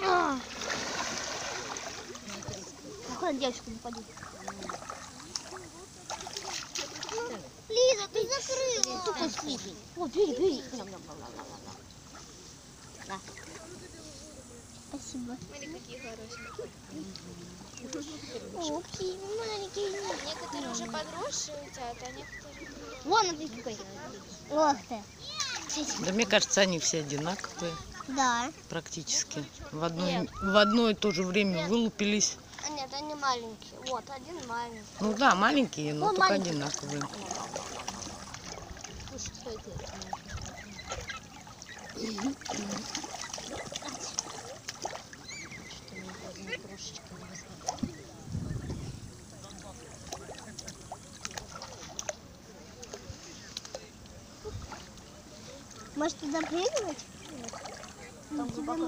А. Какой девочку не пади. Лиза, ты закрыла. Тупо спит. О, бери, бери. На. Спасибо. Смотри, какие хорошие. О, какие маленькие. Некоторые уже подросшие утят, а некоторые... Вон он какой. Ох ты. Да мне кажется, они все одинаковые Да. практически. В одно, в одно и то же время вылупились. А нет, они маленькие. Вот, один маленький. Ну да, маленькие, но Он только маленький. одинаковые. Может, туда прыгнуть? Tentu.